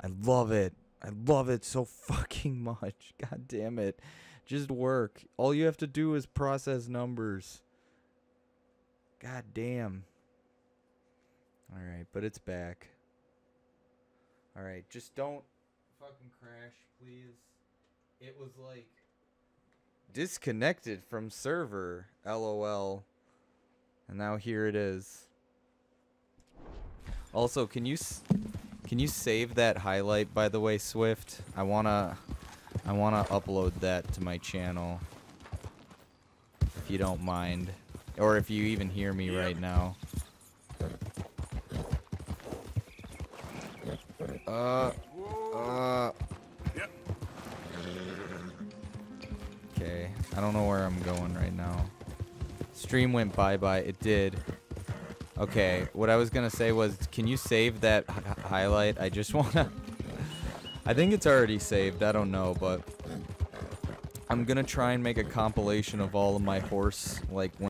I love it. I love it so fucking much. God damn it. Just work. All you have to do is process numbers. God damn. Alright, but it's back. Alright, just don't fucking crash, please. It was like disconnected from server, lol. And now here it is. Also, can you can you save that highlight by the way, Swift? I want to I want to upload that to my channel. If you don't mind or if you even hear me right now. Uh uh Okay, I don't know where I'm going right now. Stream went bye-bye. It did. Okay, what I was gonna say was, can you save that highlight? I just wanna. I think it's already saved. I don't know, but I'm gonna try and make a compilation of all of my horse like.